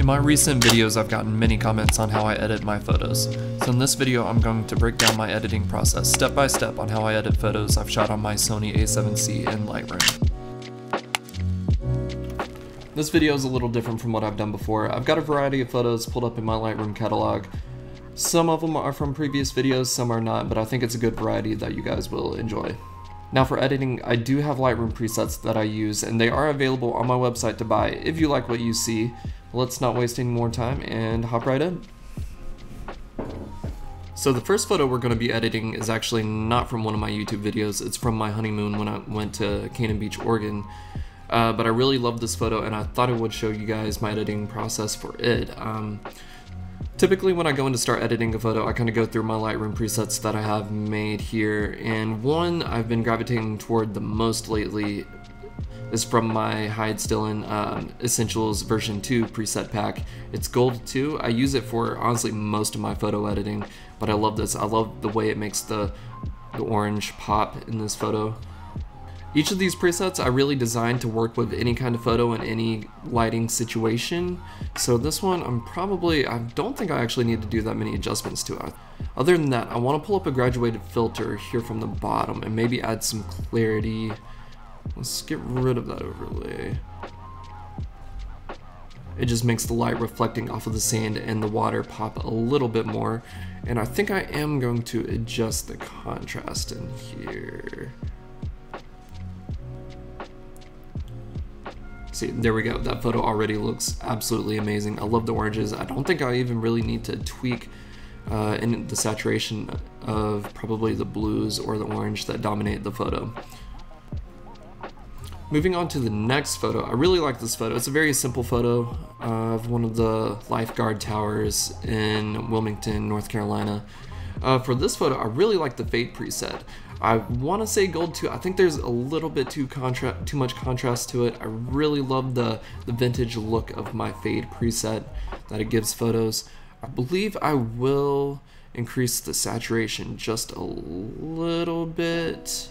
In my recent videos I've gotten many comments on how I edit my photos, so in this video I'm going to break down my editing process step by step on how I edit photos I've shot on my Sony a7C in Lightroom. This video is a little different from what I've done before. I've got a variety of photos pulled up in my Lightroom catalog. Some of them are from previous videos, some are not, but I think it's a good variety that you guys will enjoy. Now for editing, I do have Lightroom presets that I use, and they are available on my website to buy if you like what you see. Let's not waste any more time and hop right in. So the first photo we're going to be editing is actually not from one of my YouTube videos, it's from my honeymoon when I went to Cannon Beach, Oregon. Uh, but I really love this photo and I thought I would show you guys my editing process for it. Um, Typically when I go in to start editing a photo, I kind of go through my Lightroom presets that I have made here, and one I've been gravitating toward the most lately is from my Hi It's Dylan um, Essentials version 2 preset pack. It's gold 2. I use it for honestly most of my photo editing, but I love this. I love the way it makes the, the orange pop in this photo. Each of these presets I really designed to work with any kind of photo in any lighting situation. So this one I'm probably, I don't think I actually need to do that many adjustments to it. Other than that, I want to pull up a graduated filter here from the bottom and maybe add some clarity. Let's get rid of that overlay. It just makes the light reflecting off of the sand and the water pop a little bit more. And I think I am going to adjust the contrast in here. See, there we go. That photo already looks absolutely amazing. I love the oranges. I don't think I even really need to tweak uh, in the saturation of probably the blues or the orange that dominate the photo. Moving on to the next photo, I really like this photo. It's a very simple photo of one of the lifeguard towers in Wilmington, North Carolina. Uh, for this photo, I really like the fade preset. I want to say gold 2. I think there's a little bit too contra too much contrast to it. I really love the, the vintage look of my fade preset that it gives photos. I believe I will increase the saturation just a little bit.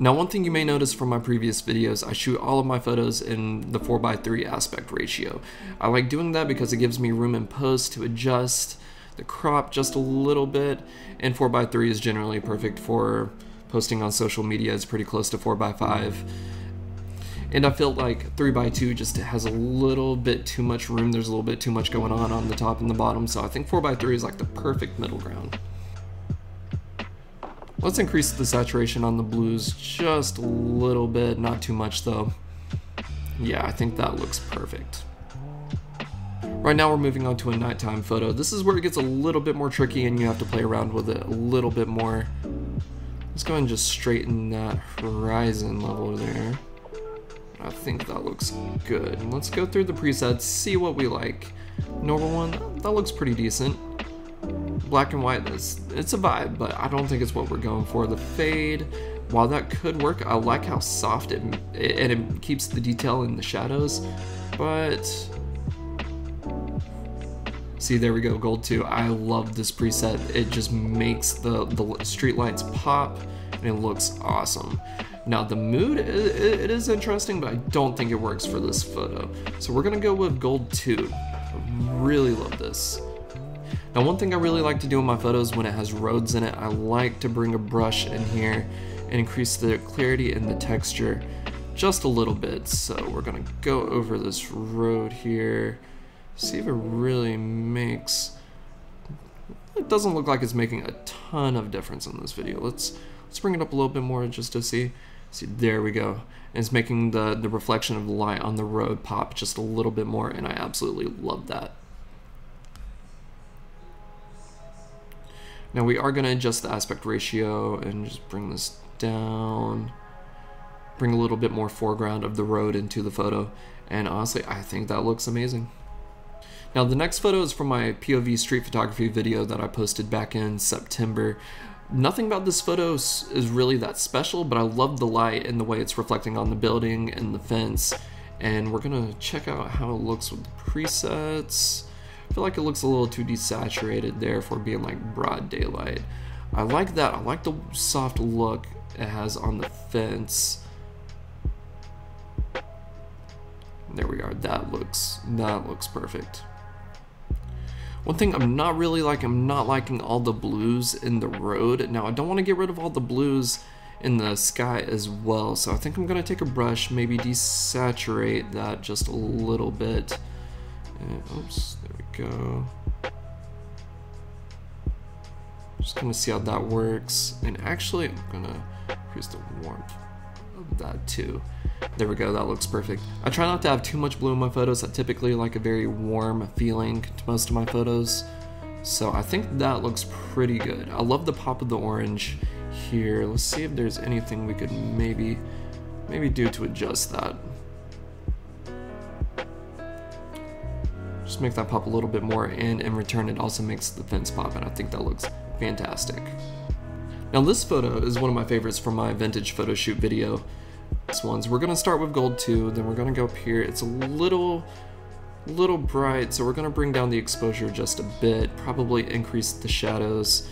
Now one thing you may notice from my previous videos, I shoot all of my photos in the 4x3 aspect ratio. I like doing that because it gives me room in post to adjust the crop just a little bit, and 4x3 is generally perfect for posting on social media. It's pretty close to 4x5. And I feel like 3x2 just has a little bit too much room. There's a little bit too much going on on the top and the bottom, so I think 4x3 is like the perfect middle ground. Let's increase the saturation on the blues just a little bit, not too much though. Yeah, I think that looks perfect. Right now we're moving on to a nighttime photo. This is where it gets a little bit more tricky and you have to play around with it a little bit more. Let's go and just straighten that horizon level there. I think that looks good. Let's go through the presets, see what we like. Normal one, that looks pretty decent. Black and white, it's, it's a vibe, but I don't think it's what we're going for. The fade, while that could work, I like how soft it, it, and it keeps the detail in the shadows, but See, there we go, gold 2. I love this preset. It just makes the, the street lights pop and it looks awesome. Now the mood, it, it is interesting, but I don't think it works for this photo. So we're gonna go with gold 2. I really love this. Now one thing I really like to do in my photos when it has roads in it, I like to bring a brush in here and increase the clarity and the texture just a little bit. So we're gonna go over this road here See if it really makes... It doesn't look like it's making a ton of difference in this video. Let's let's bring it up a little bit more just to see. See, there we go. And it's making the, the reflection of the light on the road pop just a little bit more, and I absolutely love that. Now we are going to adjust the aspect ratio and just bring this down. Bring a little bit more foreground of the road into the photo. And honestly, I think that looks amazing. Now the next photo is from my POV street photography video that I posted back in September. Nothing about this photo is really that special, but I love the light and the way it's reflecting on the building and the fence. And we're gonna check out how it looks with the presets. I feel like it looks a little too desaturated there for being like broad daylight. I like that, I like the soft look it has on the fence. There we are. That looks that looks perfect. One thing I'm not really like, I'm not liking all the blues in the road. Now, I don't want to get rid of all the blues in the sky as well. So I think I'm going to take a brush, maybe desaturate that just a little bit. And, oops, Uh, go. Just going to see how that works. And actually, I'm to increase the warmth of that too. There we go, that looks perfect. I try not to have too much blue in my photos. I typically like a very warm feeling to most of my photos. So I think that looks pretty good. I love the pop of the orange here. Let's see if there's anything we could maybe, maybe do to adjust that. Just make that pop a little bit more and in return it also makes the fence pop and I think that looks fantastic. Now this photo is one of my favorites from my vintage photo shoot video. This one's, we're gonna start with gold 2, then we're gonna go up here. It's a little, little bright, so we're gonna bring down the exposure just a bit, probably increase the shadows.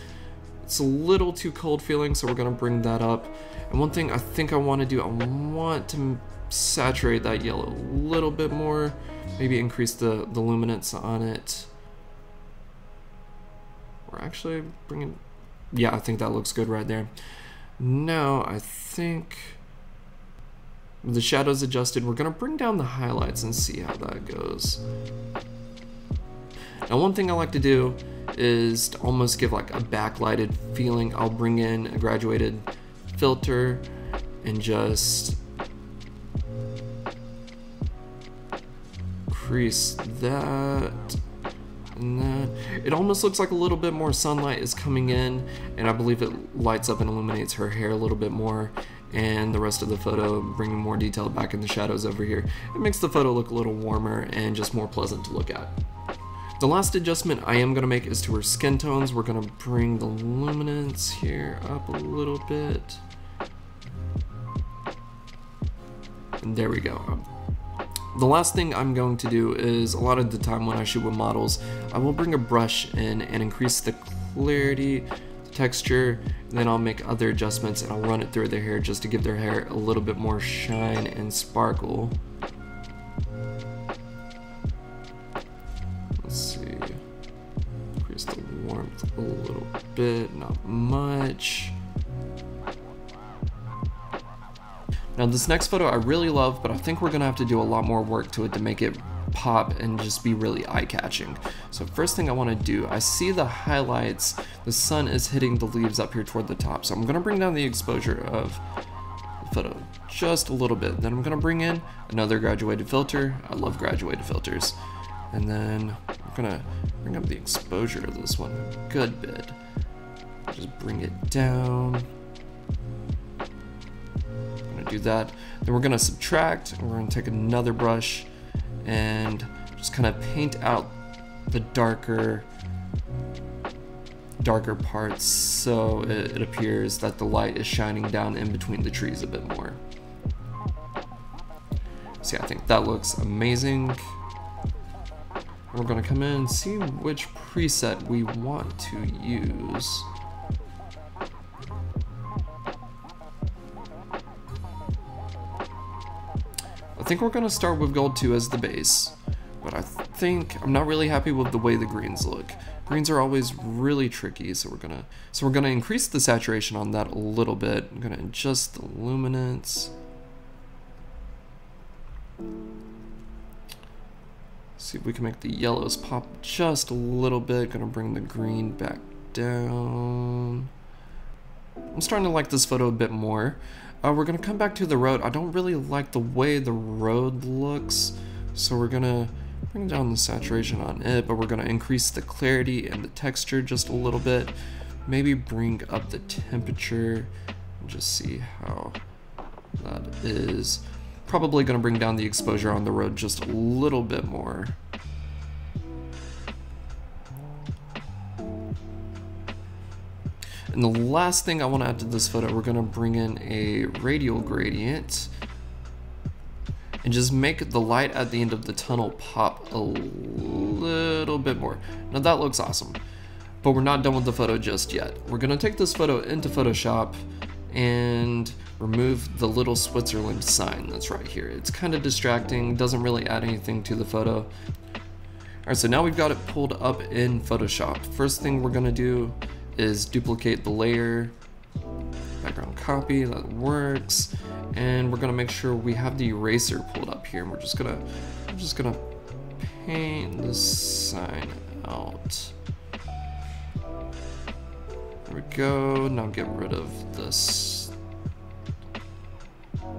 It's a little too cold feeling, so we're gonna bring that up. And one thing I think I wanna do, I want to saturate that yellow a little bit more, maybe increase the, the luminance on it. Or actually bringing yeah, I think that looks good right there. Now, I think the shadows adjusted, we're gonna bring down the highlights and see how that goes. Now, one thing I like to do is to almost give like a backlighted feeling. I'll bring in a graduated filter and just increase that and that. It almost looks like a little bit more sunlight is coming in, and I believe it lights up and illuminates her hair a little bit more, and the rest of the photo bringing more detail back in the shadows over here. It makes the photo look a little warmer and just more pleasant to look at. The last adjustment I am going to make is to her skin tones. We're going to bring the luminance here up a little bit. And there we go. The last thing I'm going to do is a lot of the time when I shoot with models, I will bring a brush in and increase the clarity, the texture, then I'll make other adjustments and I'll run it through their hair just to give their hair a little bit more shine and sparkle. Let's see, increase the warmth a little bit, not much. Now this next photo I really love, but I think we're gonna have to do a lot more work to it to make it pop and just be really eye-catching. So first thing I wanna do, I see the highlights, the sun is hitting the leaves up here toward the top. So I'm gonna bring down the exposure of the photo just a little bit. Then I'm gonna bring in another graduated filter. I love graduated filters. And then I'm gonna bring up the exposure of this one a good bit. Just bring it down do that. Then we're gonna subtract, and we're gonna take another brush and just kind of paint out the darker darker parts so it, it appears that the light is shining down in between the trees a bit more. See, I think that looks amazing. We're gonna come in and see which preset we want to use. Think we're gonna start with gold 2 as the base, but I think I'm not really happy with the way the greens look. Greens are always really tricky, so we're gonna so we're gonna increase the saturation on that a little bit. I'm gonna adjust the luminance. See if we can make the yellows pop just a little bit. Gonna bring the green back down. I'm starting to like this photo a bit more. Uh, we're gonna come back to the road. I don't really like the way the road looks, so we're gonna bring down the saturation on it, but we're gonna increase the clarity and the texture just a little bit. Maybe bring up the temperature and just see how that is. Probably gonna bring down the exposure on the road just a little bit more. And the last thing I want to add to this photo, we're going to bring in a radial gradient and just make the light at the end of the tunnel pop a little bit more. Now that looks awesome, but we're not done with the photo just yet. We're going to take this photo into Photoshop and remove the little Switzerland sign that's right here. It's kind of distracting, doesn't really add anything to the photo. Alright, so now we've got it pulled up in Photoshop. First thing we're gonna do is duplicate the layer, background copy, that works. And we're gonna make sure we have the eraser pulled up here. And we're just gonna, I'm just gonna paint this sign out. There we go, now get rid of this.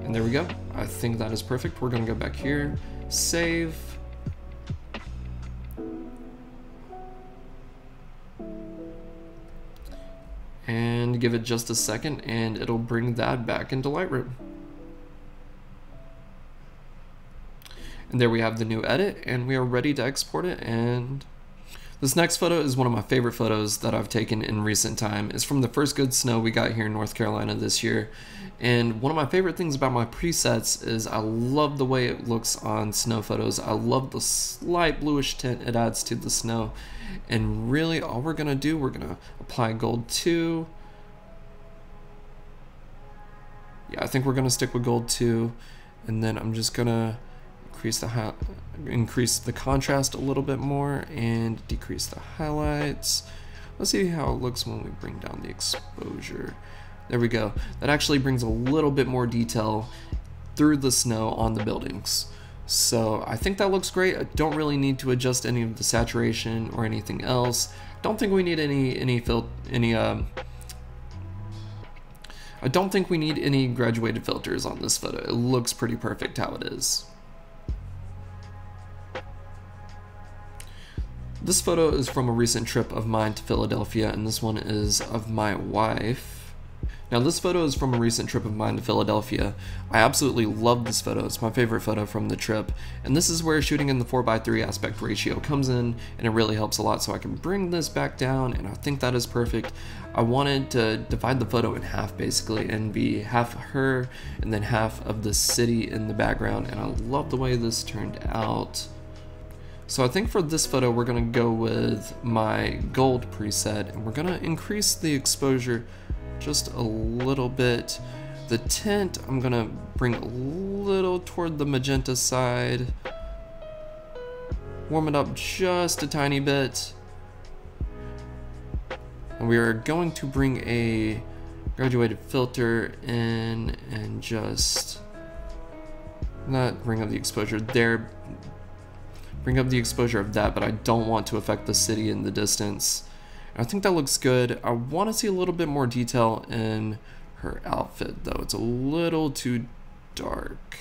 And there we go, I think that is perfect. We're gonna go back here, save, and give it just a second and it'll bring that back into Lightroom. And there we have the new edit and we are ready to export it and this next photo is one of my favorite photos that I've taken in recent time. It's from the first good snow we got here in North Carolina this year. And one of my favorite things about my presets is I love the way it looks on snow photos. I love the slight bluish tint it adds to the snow. And really all we're gonna do, we're gonna apply gold 2. Yeah, I think we're gonna stick with gold 2. And then I'm just gonna increase the increase the contrast a little bit more and decrease the highlights. Let's see how it looks when we bring down the exposure. There we go. That actually brings a little bit more detail through the snow on the buildings. So I think that looks great. I don't really need to adjust any of the saturation or anything else. Don't think we need any any any um I don't think we need any graduated filters on this photo. It looks pretty perfect how it is. This photo is from a recent trip of mine to Philadelphia, and this one is of my wife. Now, this photo is from a recent trip of mine to Philadelphia. I absolutely love this photo. It's my favorite photo from the trip. And this is where shooting in the 4x3 aspect ratio comes in, and it really helps a lot. So I can bring this back down, and I think that is perfect. I wanted to divide the photo in half, basically, and be half her, and then half of the city in the background. And I love the way this turned out. So I think for this photo, we're gonna go with my gold preset and we're gonna increase the exposure just a little bit. The tint, I'm gonna bring a little toward the magenta side. Warm it up just a tiny bit. And we are going to bring a graduated filter in and just not bring up the exposure there bring up the exposure of that, but I don't want to affect the city in the distance. I think that looks good. I want to see a little bit more detail in her outfit, though. It's a little too dark.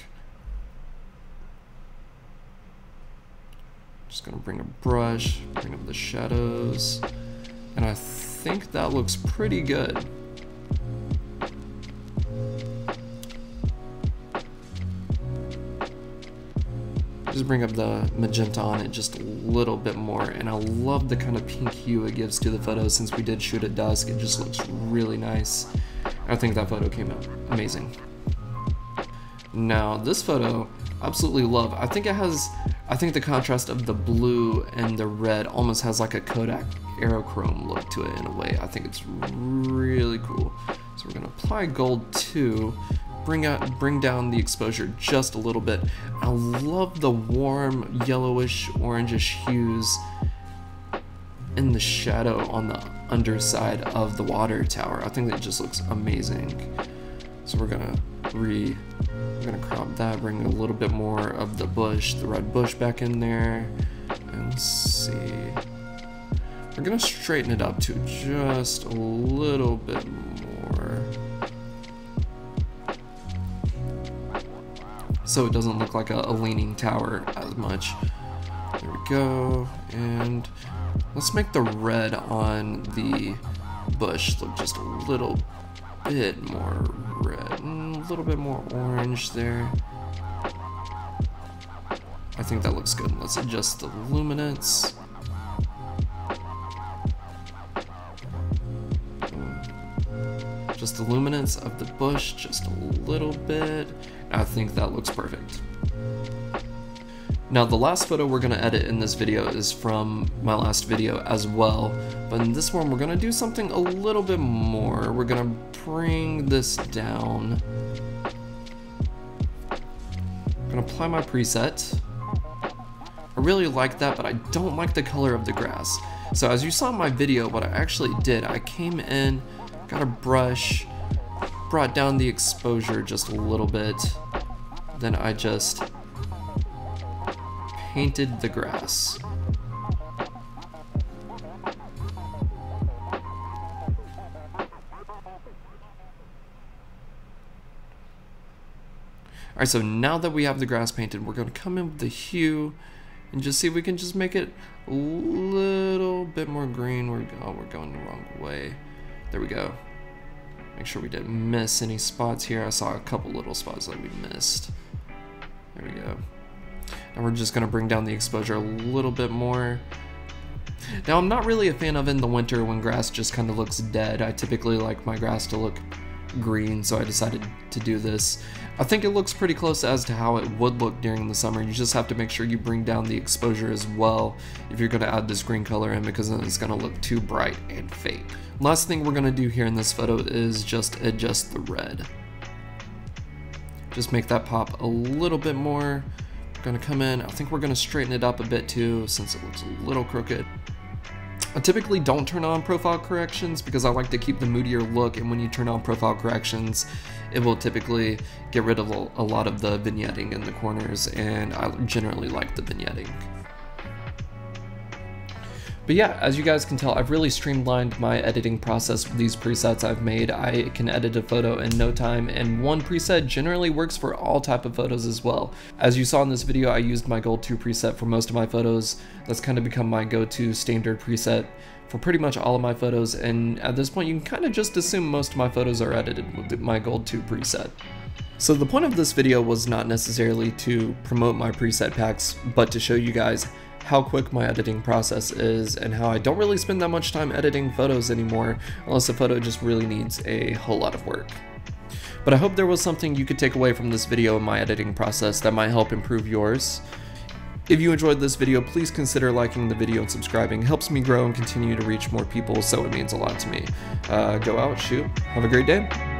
Just gonna bring a brush, bring up the shadows, and I think that looks pretty good. Just bring up the magenta on it just a little bit more and I love the kind of pink hue it gives to the photo. Since we did shoot at dusk it just looks really nice. I think that photo came out amazing. Now this photo absolutely love. I think it has I think the contrast of the blue and the red almost has like a Kodak aerochrome look to it in a way. I think it's really cool. So we're gonna apply gold 2 bring out bring down the exposure just a little bit. I love the warm yellowish orangish hues in the shadow on the underside of the water tower. I think that just looks amazing. So we're gonna re we're gonna crop that, bring a little bit more of the bush, the red bush back in there. And see. We're gonna straighten it up to just a little bit so it doesn't look like a, a leaning tower as much. There we go, and let's make the red on the bush look just a little bit more red, a little bit more orange there. I think that looks good. Let's adjust the luminance. Just the luminance of the bush just a little bit. I think that looks perfect. Now the last photo we're gonna edit in this video is from my last video as well, but in this one we're gonna do something a little bit more. We're gonna bring this down. I'm gonna apply my preset. I really like that, but I don't like the color of the grass. So as you saw in my video, what I actually did, I came in, got a brush, brought down the exposure just a little bit, then I just painted the grass. Alright, so now that we have the grass painted, we're going to come in with the hue and just see if we can just make it a little bit more green. We're, oh, we're going the wrong way. There we go. Make sure we didn't miss any spots here. I saw a couple little spots that we missed. There we go. And we're just gonna bring down the exposure a little bit more. Now I'm not really a fan of in the winter when grass just kind of looks dead. I typically like my grass to look green, so I decided to do this. I think it looks pretty close as to how it would look during the summer. You just have to make sure you bring down the exposure as well if you're gonna add this green color in because then it's gonna look too bright and fake. Last thing we're gonna do here in this photo is just adjust the red. Just make that pop a little bit more gonna come in. I think we're gonna straighten it up a bit too since it looks a little crooked. I typically don't turn on profile corrections because I like to keep the moodier look and when you turn on profile corrections it will typically get rid of a lot of the vignetting in the corners and I generally like the vignetting. But yeah, as you guys can tell, I've really streamlined my editing process with these presets I've made. I can edit a photo in no time, and one preset generally works for all type of photos as well. As you saw in this video, I used my Gold 2 preset for most of my photos. That's kind of become my go-to standard preset for pretty much all of my photos, and at this point you can kind of just assume most of my photos are edited with my Gold 2 preset. So the point of this video was not necessarily to promote my preset packs, but to show you guys how quick my editing process is and how I don't really spend that much time editing photos anymore unless the photo just really needs a whole lot of work. But I hope there was something you could take away from this video in my editing process that might help improve yours. If you enjoyed this video, please consider liking the video and subscribing. It helps me grow and continue to reach more people, so it means a lot to me. Uh, go out, shoot, have a great day.